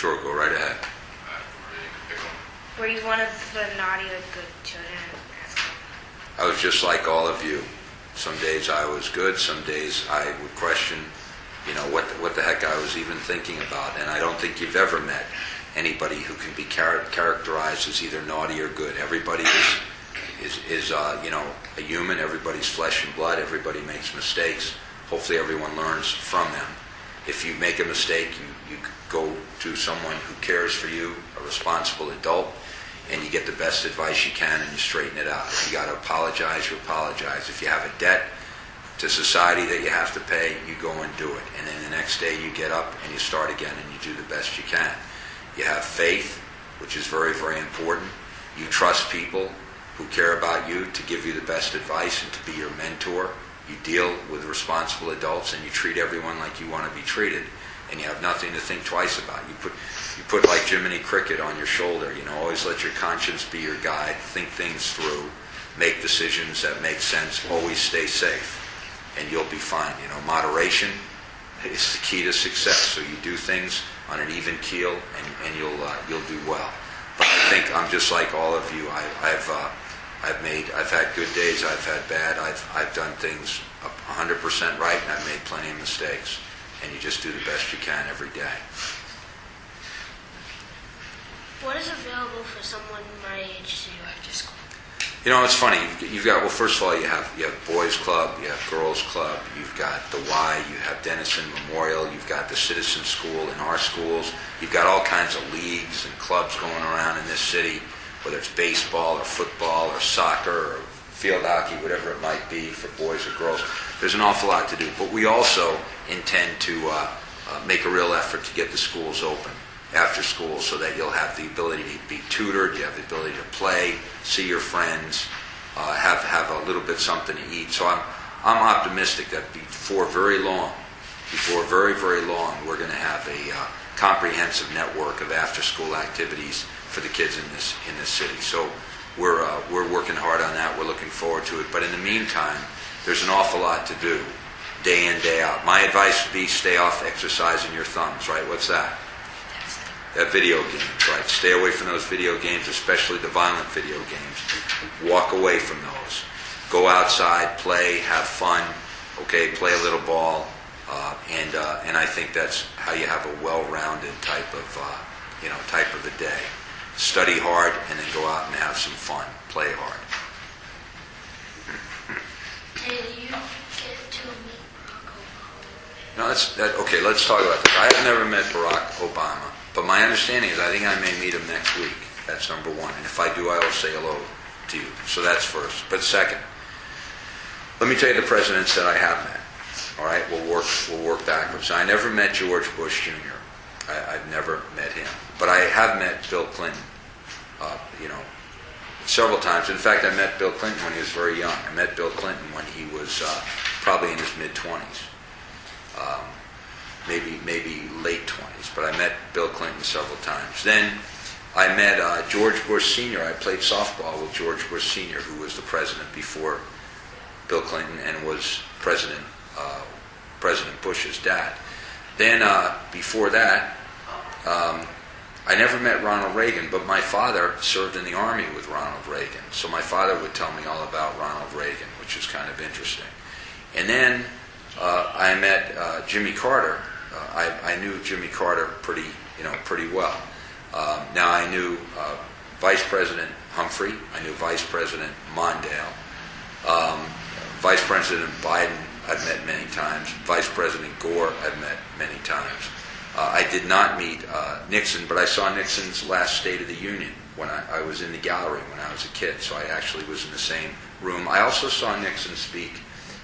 Sure, go right ahead. We're ready to pick 'em. Were you one of the naughty or good children at school? I was just like all of you. Some days I was good, some days I would question, you know, what, what the heck I was even thinking about. And I don't think you've ever met anybody who can be char- characterized as either naughty or good. Everybody is, is, is uh, you know, a human. Everybody's flesh and blood. Everybody makes mistakes. Hopefully everyone learns from them. If you make a mistake, you, you go to someone who cares for you, a responsible adult, and you get the best advice you can and you straighten it out. If you got to apologize, you apologize. If you have a debt to society that you have to pay, you go and do it. And then the next day you get up and you start again and you do the best you can. You have faith, which is very, very important. You trust people who care about you to give you the best advice and to be your mentor. You deal with responsible adults and you treat everyone like you want to be treated and you have nothing to think twice about. You put you put like Jiminy Cricket on your shoulder. You know, always let your conscience be your guide. Think things through. Make decisions that make sense. Always stay safe, and you'll be fine. You know, moderation is the key to success. So you do things on an even keel, and, and you'll uh, you'll do well. But I think I'm just like all of you. I, I've uh, I've made I've had good days. I've had bad. I've I've done things 100% right, and I've made plenty of mistakes. And you just do the best you can every day. What is available for someone my age to do after school? You know, it's funny. You've, you've got well. First of all, you have you have boys club, you have girls club, you've got the Y, you have Denison Memorial, you've got the Citizen School in our schools. You've got all kinds of leagues and clubs going around in this city, whether it's baseball or football or soccer or field hockey, whatever it might be for boys or girls. There's an awful lot to do, but we also intend to uh, uh, make a real effort to get the schools open after school so that you'll have the ability to be tutored, you have the ability to play, see your friends, uh, have have a little bit something to eat. So I'm I'm optimistic that before very long, before very very long, we're going to have a uh, comprehensive network of after school activities for the kids in this in this city. So we're uh, we're working hard on that. We're looking forward to it. But in the meantime, there's an awful lot to do, day in day out. My advice would be stay off exercising your thumbs. Right? What's that? That video games, right? Stay away from those video games, especially the violent video games. Walk away from those. Go outside, play, have fun. Okay, play a little ball, uh, and uh, and I think that's how you have a well-rounded type of uh, you know type of a day. Study hard, and then go out and have some fun. Play hard. Hey, you get to meet No, that's that. Okay, let's talk about this. I have never met Barack Obama, but my understanding is I think I may meet him next week. That's number one. And if I do, I will say hello to you. So that's first. But second, let me tell you the presidents that I have met. All right, we'll work. We'll work backwards. I never met George Bush Jr. I, I've never met him, but I have met Bill Clinton. Several times. In fact, I met Bill Clinton when he was very young. I met Bill Clinton when he was uh, probably in his mid twenties um, maybe maybe late 20s, but I met Bill Clinton several times. Then I met uh, George Bush Sr. I played softball with George Bush Sr., who was the president before Bill Clinton and was President uh, President Bush's dad. Then uh, before that, um, I never met Ronald Reagan, but my father served in the army with Ronald Reagan, so my father would tell me all about Ronald Reagan, which is kind of interesting. And then uh, I met uh, Jimmy Carter. Uh, I, I knew Jimmy Carter pretty, you know, pretty well. Um, now I knew uh, Vice President Humphrey. I knew Vice President Mondale. Um, Vice President Biden I've met many times. Vice President Gore I've met many times. Uh, I did not meet uh, Nixon, but I saw Nixon's last State of the Union when I, I was in the gallery when I was a kid, so I actually was in the same room. I also saw Nixon speak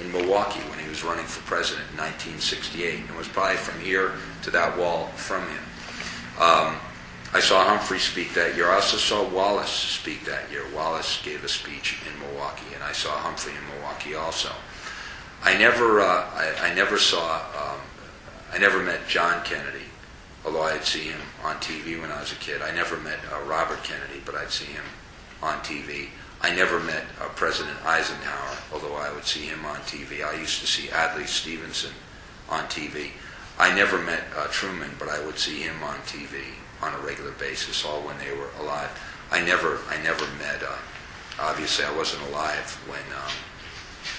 in Milwaukee when he was running for president in 1968 and it was probably from here to that wall from him. Um, I saw Humphrey speak that year. I also saw Wallace speak that year. Wallace gave a speech in Milwaukee, and I saw Humphrey in Milwaukee also. I never, uh, I, I, never saw, um, I never met John Kennedy, although I'd see him on TV when I was a kid. I never met uh, Robert Kennedy, but I'd see him on TV. I never met uh, President Eisenhower, although I would see him on TV. I used to see Adlai Stevenson on TV. I never met uh, Truman, but I would see him on TV on a regular basis, all when they were alive. I never, I never met. Uh, obviously, I wasn't alive when um,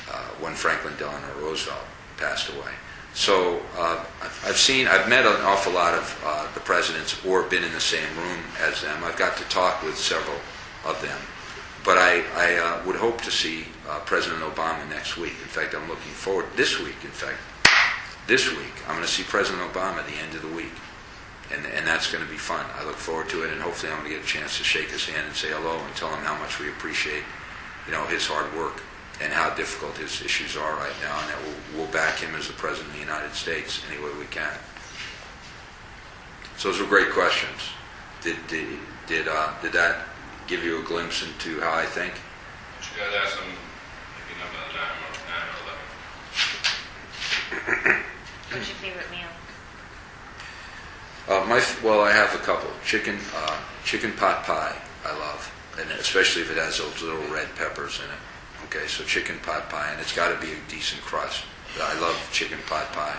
uh, when Franklin Delano Roosevelt passed away. So uh, I've seen, I've met an awful lot of uh, the presidents, or been in the same room as them. I've got to talk with several of them, but I, I uh, would hope to see uh, President Obama next week. In fact, I'm looking forward this week. In fact, this week I'm going to see President Obama at the end of the week, and and that's going to be fun. I look forward to it, and hopefully I'm going to get a chance to shake his hand and say hello and tell him how much we appreciate, you know, his hard work and how difficult his issues are right now, and that we'll, we'll back him as the President of the United States any way we can. So those were great questions. Did did did, uh, did that give you a glimpse into how I think? But you guys ask them maybe number nine or nine or eleven. What's your favorite meal? Uh, my well, I have a couple. Chicken uh, chicken pot pie, I love, and especially if it has those little red peppers in it. Okay, so chicken pot pie, and it's got to be a decent crust. I love chicken pot pie.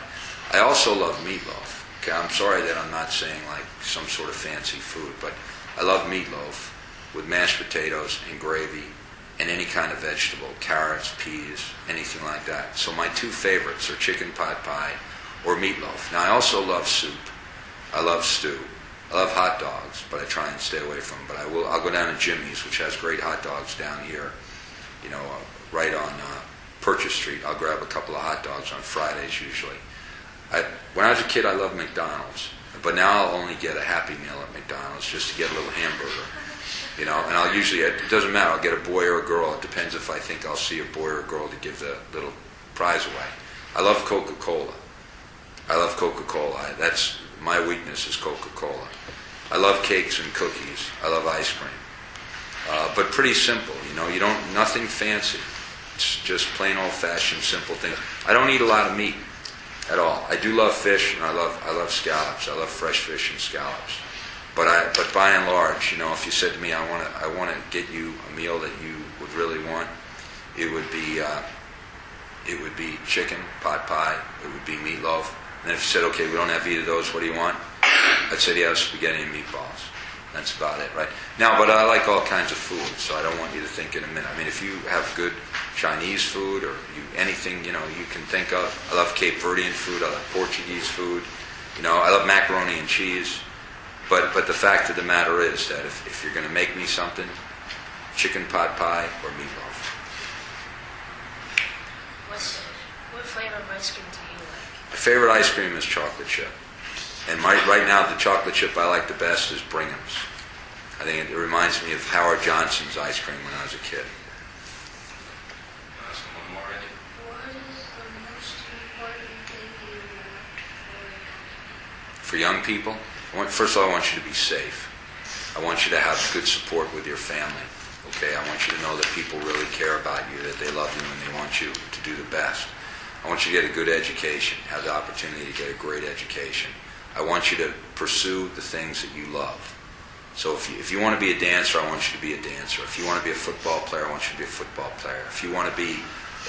I also love meatloaf. Okay, I'm sorry that I'm not saying like some sort of fancy food, but I love meatloaf with mashed potatoes and gravy and any kind of vegetable, carrots, peas, anything like that. So my two favorites are chicken pot pie or meatloaf. Now I also love soup. I love stew. I love hot dogs, but I try and stay away from them. But I will. I'll go down to Jimmy's, which has great hot dogs down here. You know, uh, right on uh, Purchase Street. I'll grab a couple of hot dogs on Fridays usually. I, when I was a kid, I loved McDonald's, but now I'll only get a Happy Meal at McDonald's just to get a little hamburger. You know, and I'll usually, it doesn't matter, I'll get a boy or a girl. It depends if I think I'll see a boy or a girl to give the little prize away. I love Coca Cola. I love Coca Cola. That's my weakness is Coca Cola. I love cakes and cookies. I love ice cream. Uh, but pretty simple, you know, you don't, nothing fancy. It's just plain old fashioned, simple things. I don't eat a lot of meat at all. I do love fish and I love, I love scallops. I love fresh fish and scallops. But I, but by and large, you know, if you said to me, I want to, I want to get you a meal that you would really want, it would be, uh, it would be chicken, pot pie, it would be meatloaf. And if you said, okay, we don't have either of those, what do you want? I'd say, yeah, spaghetti and meatballs. That's about it, right? Now, but I like all kinds of food, so I don't want you to think in a minute. I mean, if you have good Chinese food or you, anything, you know, you can think of. I love Cape Verdean food. I love Portuguese food. You know, I love macaroni and cheese. But, but the fact of the matter is that if, if you're going to make me something, chicken pot pie or meatloaf. What's what flavor of ice cream do you like? My favorite ice cream is chocolate chip. And my, right now, the chocolate chip I like the best is Brigham's. I think it, reminds me of Howard Johnson's ice cream when I was a kid. For for young people, want, first of all, I want you to be safe. I want you to have good support with your family. Okay, I want you to know that people really care about you, that they love you, and they want you to do the best. I want you to get a good education, have the opportunity to get a great education. I want you to pursue the things that you love. So if you, if you want to be a dancer, I want you to be a dancer. If you want to be a football player, I want you to be a football player. If you want to be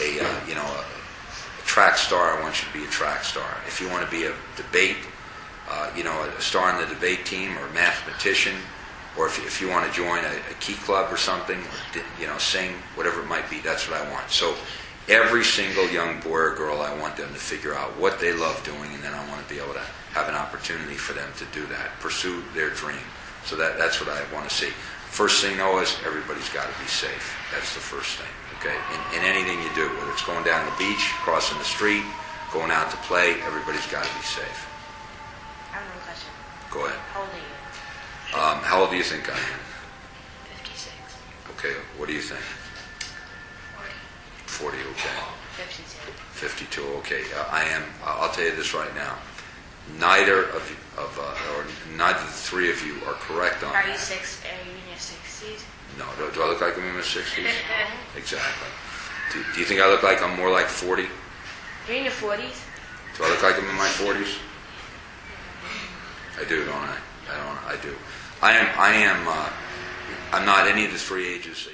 a uh, you know a, a track star, I want you to be a track star. If you want to be a debate, uh, you know, a star in the debate team or a mathematician, or if, if you want to join a, a key club or something, or, you know, sing, whatever it might be, that's what I want. So every single young boy or girl, I want them to figure out what they love doing, and then I want to be able to have an opportunity for them to do that, pursue their dream. So that, that's what I want to see. First thing, though, is everybody's got to be safe. That's the first thing, okay? In, in anything you do, whether it's going down the beach, crossing the street, going out to play, everybody's got to be safe. I have one question. Go ahead. How old are you? Um, how old do you think I am? 56? Okay, what do you think? 40. 40, okay. 52. 52, okay. Uh, I am, uh, I'll tell you this right now. Neither of, you- of uh, or neither of the three of you are correct on Are you that. six? Are you in your sixties? No, do, do I look like I'm in my 60s? Exactly. Do, do you think I look like I'm more like 40? You're in your forties. Do I look like I'm in my 40s? I do, don't I? I don't. I do. I am. I am. Uh, I'm not any of the three ages that